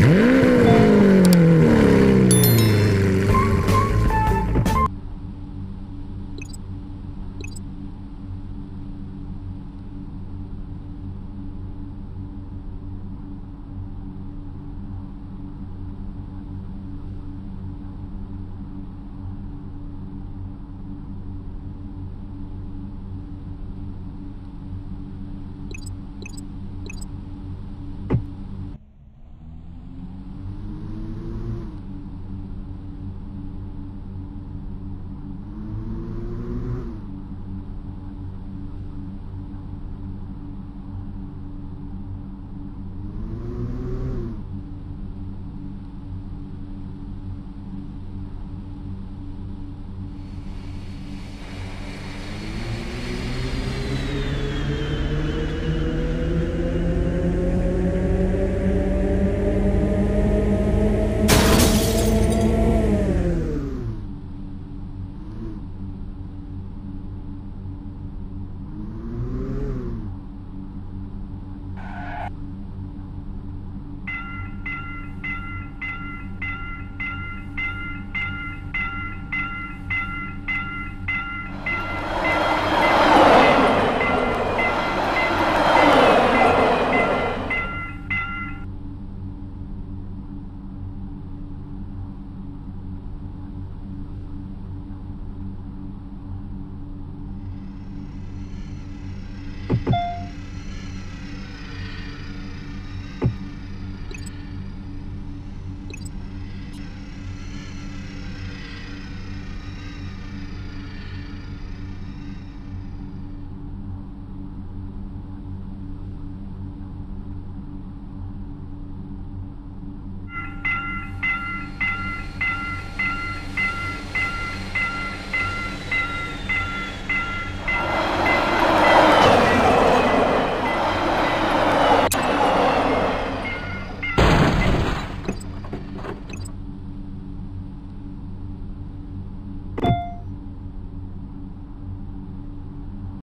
mm you.